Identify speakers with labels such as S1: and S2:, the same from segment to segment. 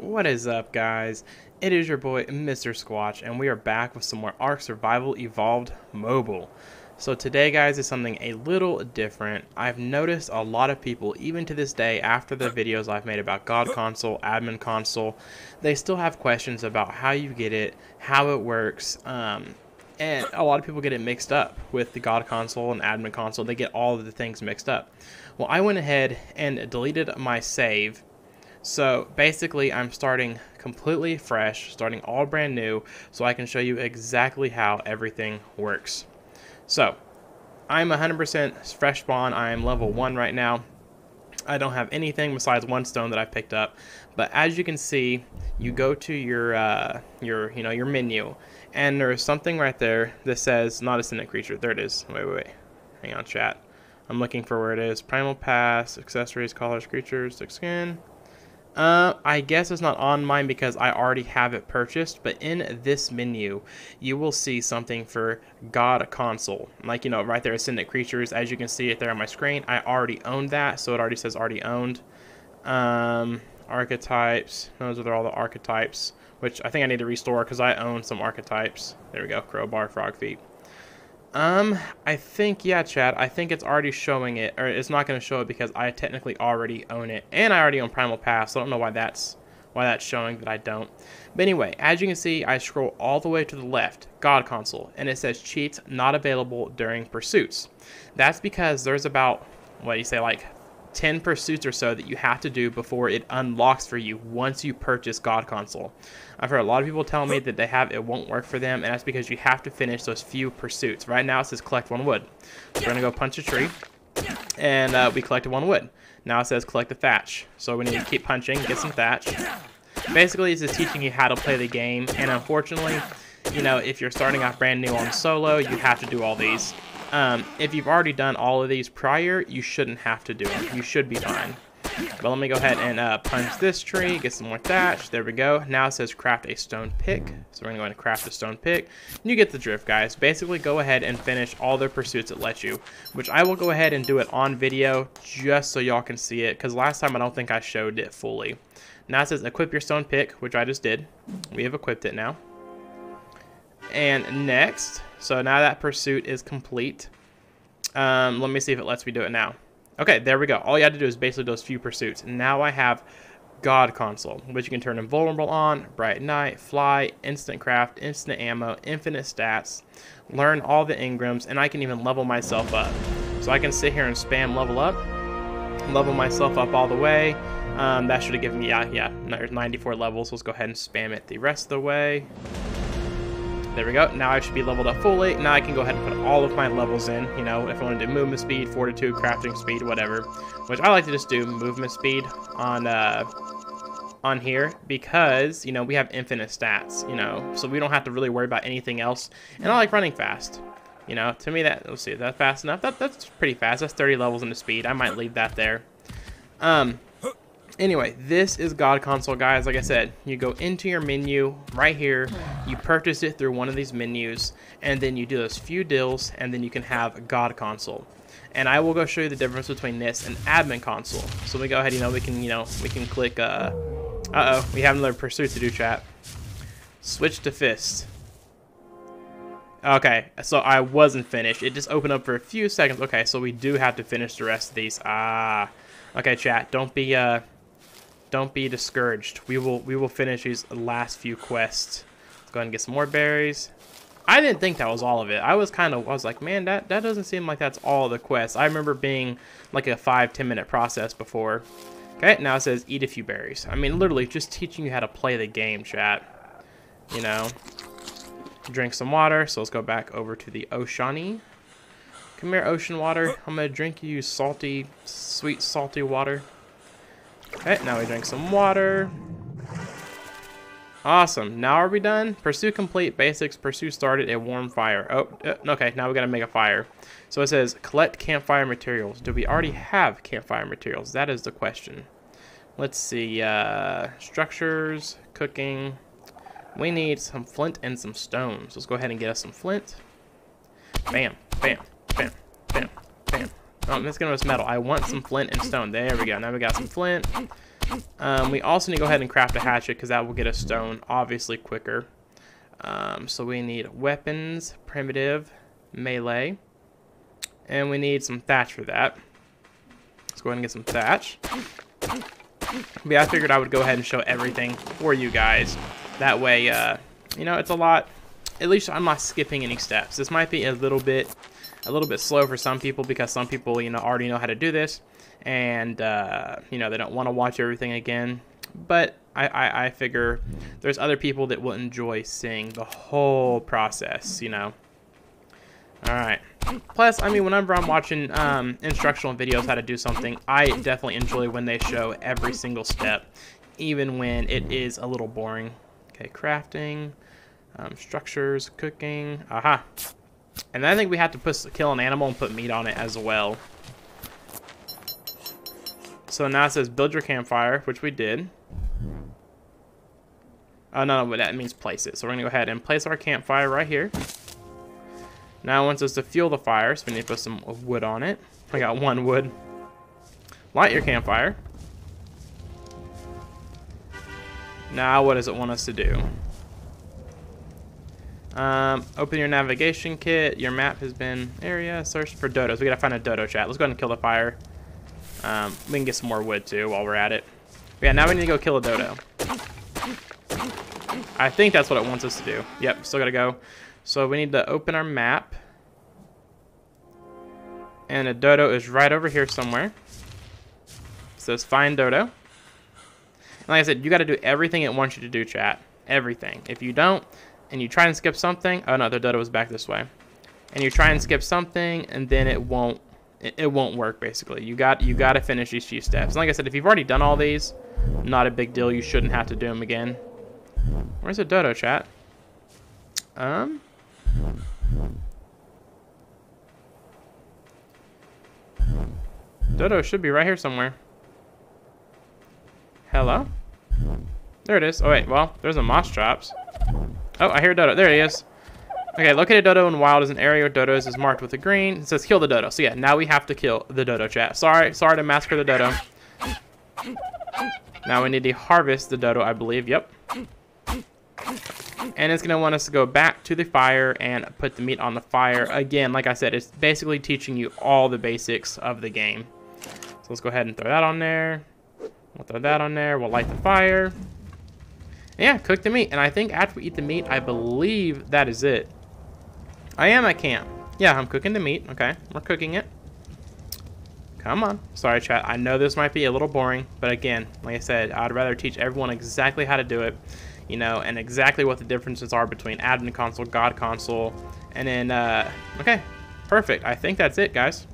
S1: What is up, guys? It is your boy, Mr. Squatch, and we are back with some more Ark Survival Evolved Mobile. So today, guys, is something a little different. I've noticed a lot of people, even to this day, after the videos I've made about God Console, Admin Console, they still have questions about how you get it, how it works, um, and a lot of people get it mixed up with the God console and admin console. They get all of the things mixed up. Well, I went ahead and deleted my save so basically I'm starting completely fresh, starting all brand new, so I can show you exactly how everything works. So I'm 100% fresh spawn, I am level 1 right now. I don't have anything besides one stone that I picked up, but as you can see, you go to your uh, your you know your menu, and there's something right there that says not a ascendant creature. There it is. Wait, wait, wait. Hang on, chat. I'm looking for where it is. Primal Pass, accessories, colors, creatures, skin. Uh, I guess it's not on mine because I already have it purchased, but in this menu, you will see something for God Console. Like, you know, right there, Ascendant Creatures. As you can see it there on my screen, I already own that, so it already says already owned. Um, archetypes. Those are all the archetypes, which I think I need to restore because I own some archetypes. There we go, Crowbar, Frog Feet. Um, I think, yeah, chat, I think it's already showing it, or it's not going to show it because I technically already own it, and I already own Primal Pass, so I don't know why that's, why that's showing that I don't. But anyway, as you can see, I scroll all the way to the left, God Console, and it says cheats not available during pursuits. That's because there's about, what do you say, like 10 pursuits or so that you have to do before it unlocks for you once you purchase God Console. I've heard a lot of people tell me that they have it won't work for them, and that's because you have to finish those few pursuits. Right now it says collect one wood. So we're gonna go punch a tree, and uh, we collected one wood. Now it says collect the thatch. So we need to keep punching, get some thatch. Basically, it's just teaching you how to play the game, and unfortunately, you know, if you're starting off brand new on solo, you have to do all these. Um, if you've already done all of these prior, you shouldn't have to do it. You should be fine. But let me go ahead and uh, punch this tree, get some more thatch. There we go. Now it says craft a stone pick. So we're going to go and craft a stone pick. You get the drift, guys. Basically, go ahead and finish all the pursuits it lets you, which I will go ahead and do it on video just so y'all can see it, because last time I don't think I showed it fully. Now it says equip your stone pick, which I just did. We have equipped it now. And next, so now that pursuit is complete. Um, let me see if it lets me do it now. Okay, there we go. All you have to do is basically those few pursuits. Now I have God Console, which you can turn invulnerable on, Bright Night, Fly, Instant Craft, Instant Ammo, Infinite Stats, learn all the engrams, and I can even level myself up. So I can sit here and spam level up, level myself up all the way. Um, that should have given me, yeah, yeah, there's 94 levels. Let's go ahead and spam it the rest of the way. There we go. Now I should be leveled up fully. Now I can go ahead and put all of my levels in. You know, if I want to do movement speed, fortitude, crafting speed, whatever. Which I like to just do movement speed on uh, on here because, you know, we have infinite stats, you know. So we don't have to really worry about anything else. And I like running fast. You know, to me that, let's see, that fast enough? That, that's pretty fast. That's 30 levels into speed. I might leave that there. Um, Anyway, this is God Console, guys. Like I said, you go into your menu right here, you purchase it through one of these menus, and then you do those few deals, and then you can have God Console. And I will go show you the difference between this and Admin Console. So we go ahead, you know, we can, you know, we can click, uh, uh-oh, we have another pursuit to do, chat. Switch to Fist. Okay, so I wasn't finished. It just opened up for a few seconds. Okay, so we do have to finish the rest of these. Ah. Okay, chat, don't be, uh, don't be discouraged. We will we will finish these last few quests. Let's go ahead and get some more berries. I didn't think that was all of it. I was kind of, I was like, man, that, that doesn't seem like that's all the quests. I remember being like a five, 10 minute process before. Okay, now it says eat a few berries. I mean, literally just teaching you how to play the game, chat. You know, drink some water. So let's go back over to the Oceani. Come here, ocean water. I'm going to drink you salty, sweet, salty water. Okay, now we drink some water. Awesome. Now are we done? Pursue complete. Basics. Pursue started. A warm fire. Oh, uh, okay. Now we got to make a fire. So it says collect campfire materials. Do we already have campfire materials? That is the question. Let's see. Uh, structures. Cooking. We need some flint and some stones. Let's go ahead and get us some flint. Bam. Bam. Bam. Oh, I'm gonna use metal. I want some flint and stone. There we go. Now we got some flint. Um, we also need to go ahead and craft a hatchet because that will get a stone obviously quicker. Um, so we need weapons, primitive, melee, and we need some thatch for that. Let's go ahead and get some thatch. But yeah, I figured I would go ahead and show everything for you guys. That way, uh, you know, it's a lot, at least I'm not skipping any steps. This might be a little bit, a little bit slow for some people because some people, you know, already know how to do this and uh, you know they don't want to watch everything again. But I, I, I figure there's other people that will enjoy seeing the whole process. You know. All right. Plus, I mean, whenever I'm watching um, instructional videos how to do something, I definitely enjoy when they show every single step, even when it is a little boring. Okay, crafting, um, structures, cooking. Aha. And then I think we have to put kill an animal and put meat on it as well. So now it says build your campfire, which we did. Oh, no, no, that means place it. So we're going to go ahead and place our campfire right here. Now it wants us to fuel the fire, so we need to put some wood on it. I got one wood. Light your campfire. Now what does it want us to do? Um, open your navigation kit. Your map has been area. Search for dodos. We gotta find a dodo chat. Let's go ahead and kill the fire. Um, we can get some more wood too while we're at it. But yeah, now we need to go kill a dodo. I think that's what it wants us to do. Yep, still gotta go. So we need to open our map. And a dodo is right over here somewhere. It says find dodo. And like I said, you gotta do everything it wants you to do, chat. Everything. If you don't, and you try and skip something, oh no, the dodo was back this way. And you try and skip something, and then it won't it, it won't work basically. You got you got to finish these few steps. And like I said, if you've already done all these, not a big deal. You shouldn't have to do them again. Where's the dodo chat? Um. Dodo should be right here somewhere. Hello? There it is. Oh, wait. Well, there's a Moschops. Oh, I hear Dodo. There he is. Okay, located dodo in wild is an area where dodos is marked with a green. It says kill the dodo. So yeah, now we have to kill the dodo chat. Sorry, sorry to massacre the dodo. Now we need to harvest the dodo, I believe. Yep. And it's going to want us to go back to the fire and put the meat on the fire. Again, like I said, it's basically teaching you all the basics of the game. So let's go ahead and throw that on there. We'll throw that on there. We'll light the fire. Yeah, cook the meat. And I think after we eat the meat, I believe that is it. I am at camp. Yeah, I'm cooking the meat. Okay, we're cooking it. Come on. Sorry, chat. I know this might be a little boring, but again, like I said, I'd rather teach everyone exactly how to do it, you know, and exactly what the differences are between admin console, god console, and then, uh, okay, perfect. I think that's it, guys.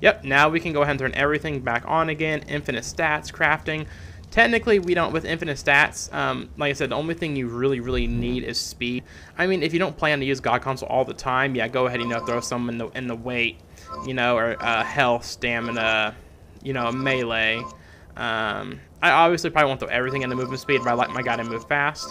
S1: Yep, now we can go ahead and turn everything back on again. Infinite stats, crafting. Technically, we don't, with infinite stats, um, like I said, the only thing you really, really need is speed. I mean, if you don't plan to use God Console all the time, yeah, go ahead, you know, throw some in the, in the weight, you know, or uh, health, stamina, you know, melee. Um, I obviously probably won't throw everything in the movement speed, but I like my guy to move fast.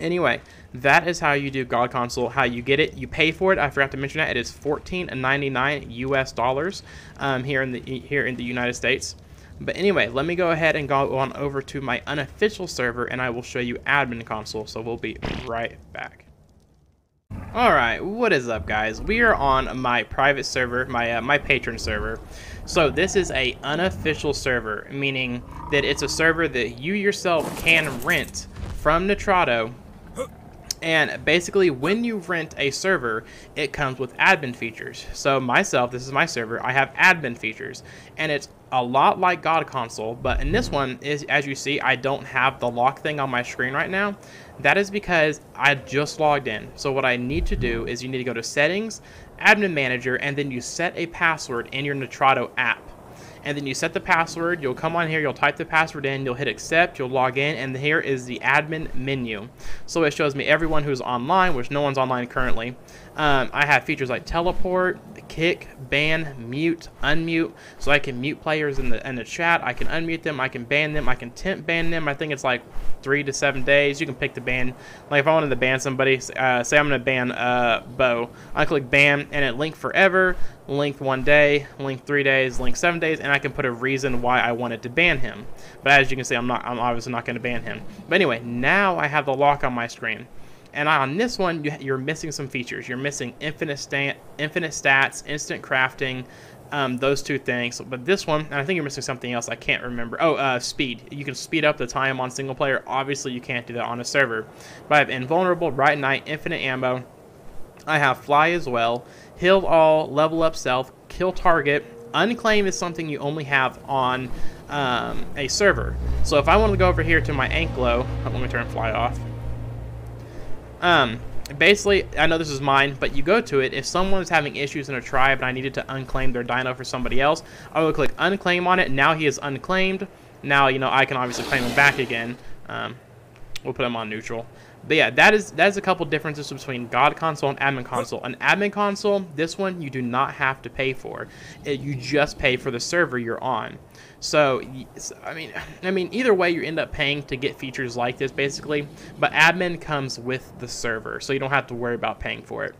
S1: Anyway, that is how you do God Console. How you get it? You pay for it. I forgot to mention that it is $14.99 U.S. dollars um, here in the here in the United States. But anyway, let me go ahead and go on over to my unofficial server and I will show you admin console. So we'll be right back. Alright, what is up guys? We are on my private server, my uh, my Patreon server. So this is a unofficial server, meaning that it's a server that you yourself can rent from Nitrado and basically, when you rent a server, it comes with admin features. So myself, this is my server, I have admin features. And it's a lot like God Console, but in this one, is as you see, I don't have the lock thing on my screen right now. That is because I just logged in. So what I need to do is you need to go to Settings, Admin Manager, and then you set a password in your Nitrado app and then you set the password. You'll come on here, you'll type the password in, you'll hit accept, you'll log in, and here is the admin menu. So it shows me everyone who's online, which no one's online currently. Um, I have features like teleport, kick, ban, mute, unmute, so I can mute players in the in the chat. I can unmute them. I can ban them. I can temp ban them. I think it's like three to seven days. You can pick the ban. Like if I wanted to ban somebody, uh, say I'm gonna ban uh, Bo, I click ban and it link forever, link one day, length three days, length seven days, and I can put a reason why I wanted to ban him. But as you can see, I'm not. I'm obviously not going to ban him. But anyway, now I have the lock on my screen. And on this one, you, are missing some features. You're missing infinite, stat, infinite stats, instant crafting, um, those two things. But this one, and I think you're missing something else. I can't remember. Oh, uh, speed. You can speed up the time on single player. Obviously, you can't do that on a server. But I have invulnerable, bright night, infinite ammo. I have fly as well. Heal all, level up self, kill target. Unclaim is something you only have on um, a server. So if I want to go over here to my Ankylo, let me turn fly off. Um, basically, I know this is mine, but you go to it. If someone is having issues in a tribe and I needed to unclaim their dino for somebody else, I would click unclaim on it. Now he is unclaimed. Now, you know, I can obviously claim him back again. Um, we'll put him on neutral. But yeah, that is that is a couple differences between God console and admin console. An admin console, this one you do not have to pay for. It, you just pay for the server you're on. So, I mean, I mean, either way, you end up paying to get features like this, basically. But admin comes with the server, so you don't have to worry about paying for it.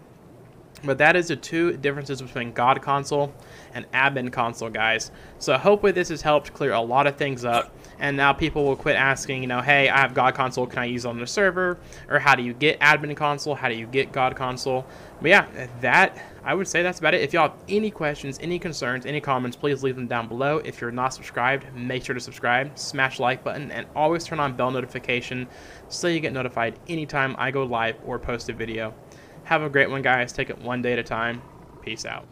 S1: But that is the two differences between God console and admin console, guys. So hopefully this has helped clear a lot of things up. And now people will quit asking, you know, hey, I have God console, can I use on the server? Or how do you get admin console? How do you get God console? But yeah, that, I would say that's about it. If y'all have any questions, any concerns, any comments, please leave them down below. If you're not subscribed, make sure to subscribe, smash like button, and always turn on bell notification so you get notified anytime I go live or post a video. Have a great one, guys. Take it one day at a time. Peace out.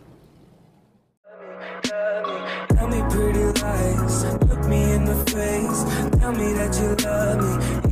S1: Tell me that you love me.